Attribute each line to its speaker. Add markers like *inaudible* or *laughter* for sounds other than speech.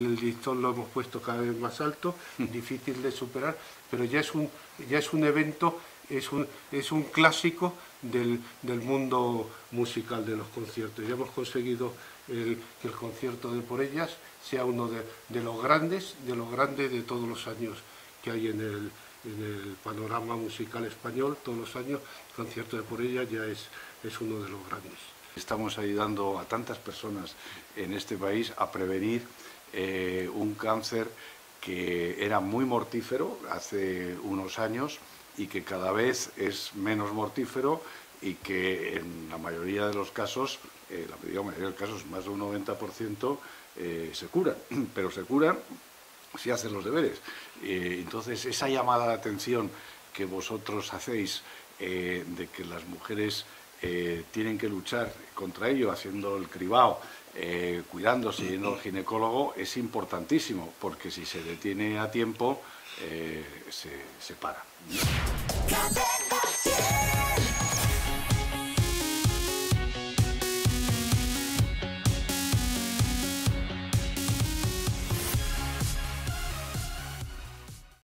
Speaker 1: El listón lo hemos puesto cada vez más alto, difícil de superar, pero ya es un, ya es un evento, es un, es un clásico del, mundo musical de los conciertos. Ya hemos conseguido que el concierto de Por Ellas sea uno de, los grandes, de los grandes de todos los años que hay en el, en el panorama musical español, todos los años, el concierto de Por Ellas ya es, es uno de los grandes.
Speaker 2: Estamos ayudando a tantas personas en este país a prevenir eh, un cáncer que era muy mortífero hace unos años y que cada vez es menos mortífero y que en la mayoría de los casos, eh, la mayoría de los casos, más de un 90%, eh, se curan, *clears throat* pero se curan si hacen los deberes. entonces, esa llamada de atención que vosotros hacéis de que las mujeres tienen que luchar contra ello, haciendo el cribado, eh, cuidándose y yendo al ginecólogo es importantísimo, porque si se detiene a tiempo, eh, se, se para.